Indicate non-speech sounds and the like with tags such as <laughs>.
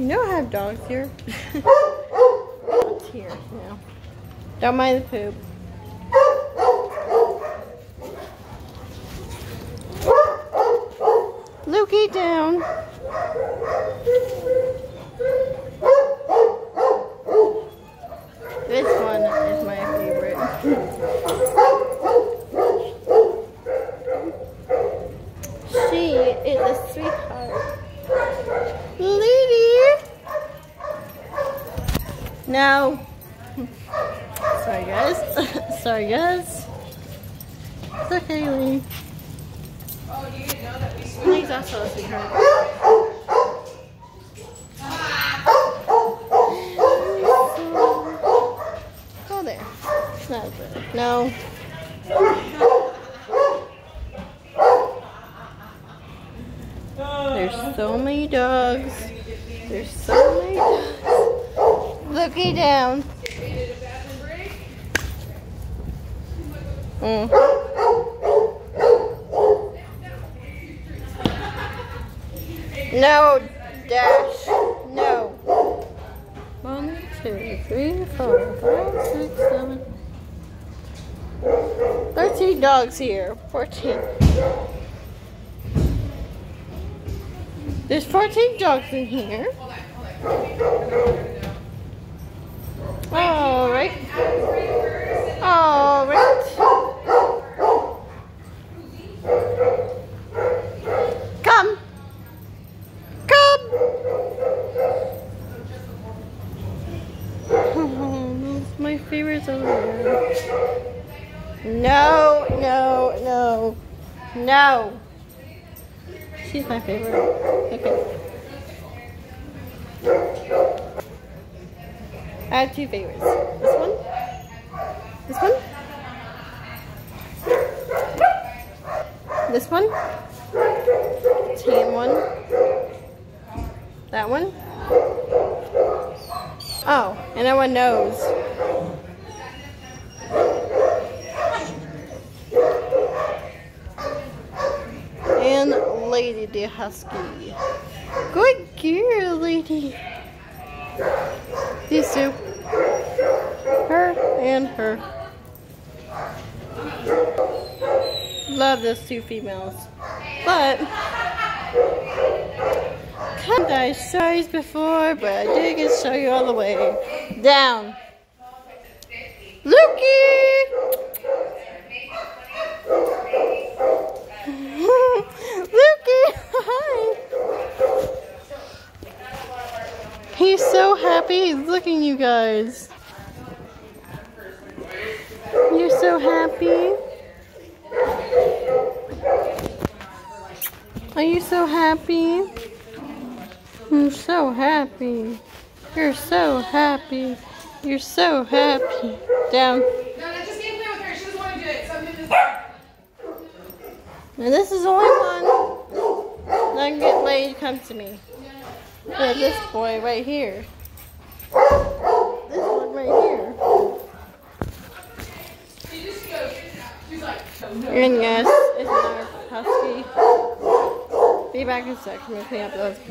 You know I have dogs here. <laughs> it's here now. Don't mind the poop. Lukey down. This one is my favorite. She is a sweetheart. Lady! No. Sorry guys. <laughs> Sorry guys. It's okay, Lee. He's also a sweetheart. Go there. Not there. No. There's so many dogs. There's so many Looky down. Mm. No, Dash. No. One, two, three, four, five, six, seven. Thirteen dogs here. Fourteen. There's 14 dogs in here. All right. All right. Come. Come. Oh, <laughs> my favorite's over there. No, no, no, no. She's my favorite. Okay. I have two favorites. This one. This one. This one. Tan one. That one. Oh, and that one knows. And Lady the Husky. Good girl, Lady. These two. Her and her. Love those two females. But, come guys, sorry before, but I did get to show you all the way. Down. Lukey, He's so happy. He's looking you guys. You're so happy. Are you so happy? I'm so happy. You're so happy. You're so happy. Down. No, no, just can't play with her. She doesn't want to do it. So I'm gonna just. And this is the only one. Now get to come to me. Yeah, this boy right here. This one right here. And yes, it's our husky. Be back in a sec. I'm gonna clean up those poop.